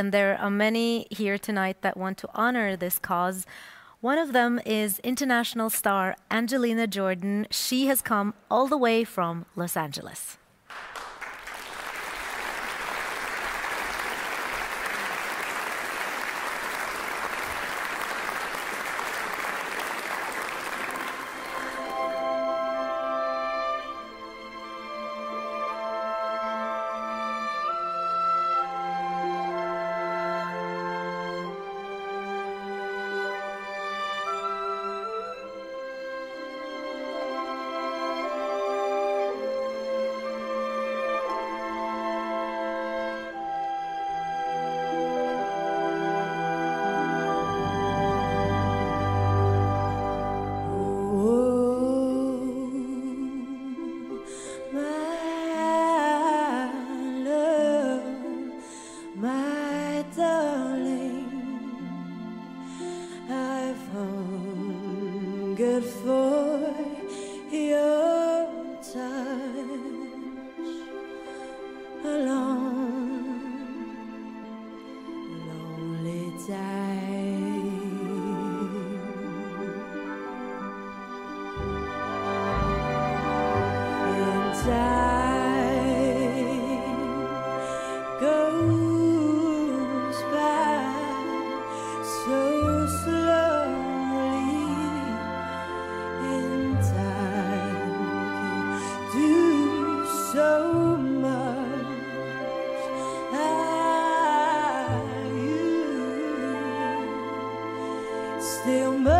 and there are many here tonight that want to honor this cause. One of them is international star Angelina Jordan. She has come all the way from Los Angeles. get for your touch. teu mão.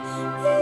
음.